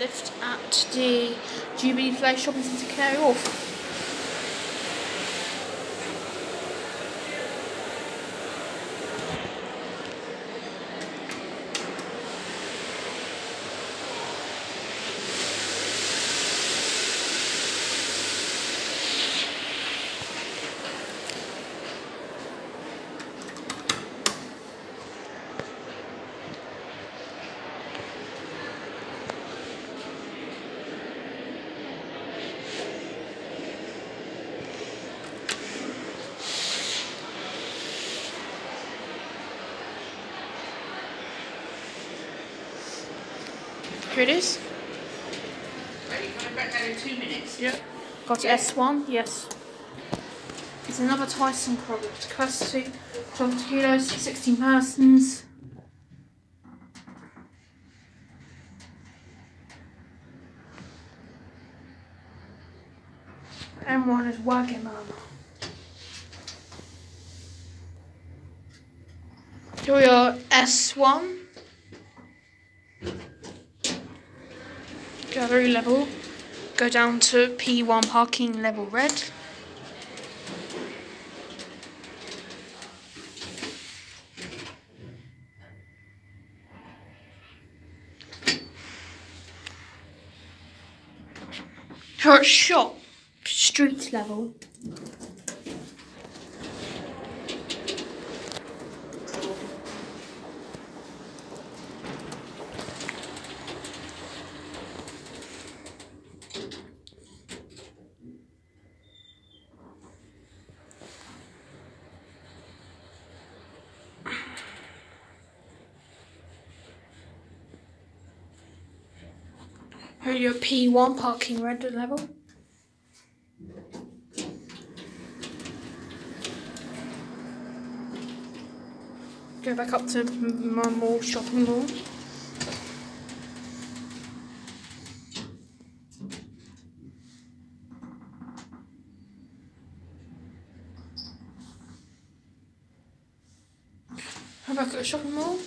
lift at the Jubilee Place Shopping Centre Canary Wharf. Here it is. Ready? Coming back down in two minutes. Yep. Got S1, yes. It's another Thyssen product. Capacity 12 kilos, 16 persons. M1 is Wagamama. Here we are, S1. Gallery level. Go down to P1 parking level red. Her shop, street level. Here your P1 parking red level. Go back up to my mall shopping mall. Back at the shopping mall.